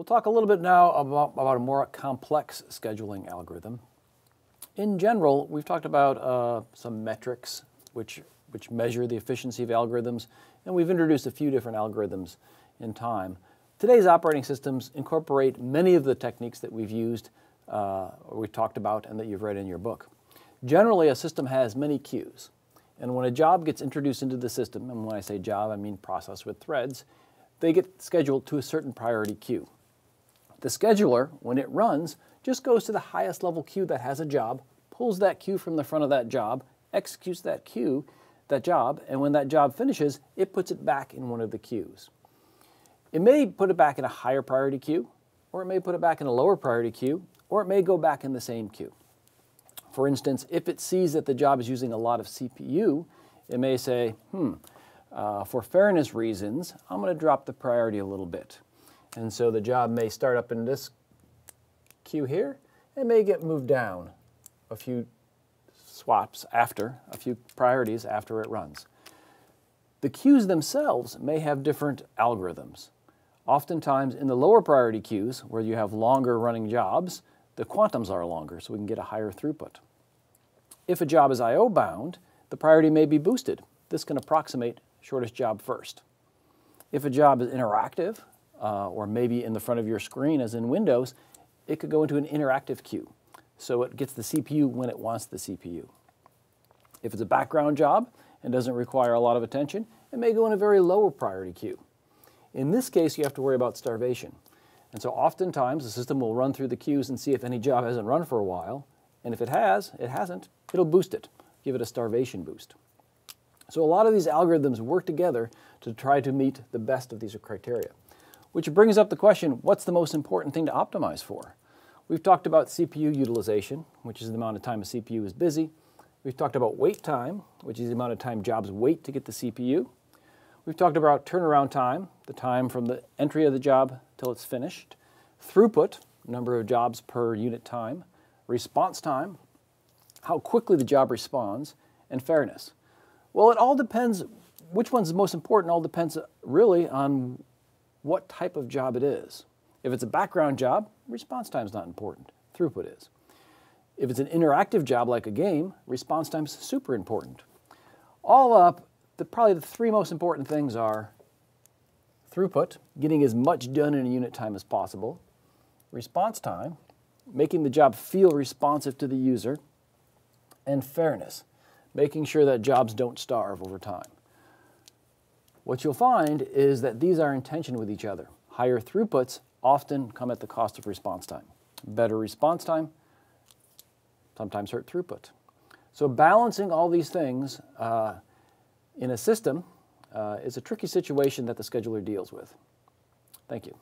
We'll talk a little bit now about, about a more complex scheduling algorithm. In general, we've talked about uh, some metrics which, which measure the efficiency of algorithms, and we've introduced a few different algorithms in time. Today's operating systems incorporate many of the techniques that we've used, uh, or we've talked about, and that you've read in your book. Generally, a system has many queues, and when a job gets introduced into the system, and when I say job, I mean process with threads, they get scheduled to a certain priority queue. The scheduler, when it runs, just goes to the highest level queue that has a job, pulls that queue from the front of that job, executes that queue, that job, and when that job finishes, it puts it back in one of the queues. It may put it back in a higher priority queue, or it may put it back in a lower priority queue, or it may go back in the same queue. For instance, if it sees that the job is using a lot of CPU, it may say, hmm, uh, for fairness reasons, I'm going to drop the priority a little bit. And so the job may start up in this queue here and may get moved down a few swaps after, a few priorities after it runs. The queues themselves may have different algorithms. Oftentimes in the lower priority queues, where you have longer running jobs, the quantums are longer, so we can get a higher throughput. If a job is I.O. bound, the priority may be boosted. This can approximate shortest job first. If a job is interactive, uh, or maybe in the front of your screen as in Windows, it could go into an interactive queue. So it gets the CPU when it wants the CPU. If it's a background job and doesn't require a lot of attention, it may go in a very lower priority queue. In this case, you have to worry about starvation. And so oftentimes the system will run through the queues and see if any job hasn't run for a while. And if it has, it hasn't, it'll boost it, give it a starvation boost. So a lot of these algorithms work together to try to meet the best of these criteria. Which brings up the question, what's the most important thing to optimize for? We've talked about CPU utilization, which is the amount of time a CPU is busy. We've talked about wait time, which is the amount of time jobs wait to get the CPU. We've talked about turnaround time, the time from the entry of the job till it's finished. Throughput, number of jobs per unit time. Response time, how quickly the job responds. And fairness. Well, it all depends, which one's the most important all depends really on what type of job it is. If it's a background job, response time is not important. Throughput is. If it's an interactive job like a game, response time is super important. All up, the, probably the three most important things are throughput, getting as much done in a unit time as possible, response time, making the job feel responsive to the user, and fairness, making sure that jobs don't starve over time. What you'll find is that these are in tension with each other. Higher throughputs often come at the cost of response time. Better response time sometimes hurt throughput. So balancing all these things uh, in a system uh, is a tricky situation that the scheduler deals with. Thank you.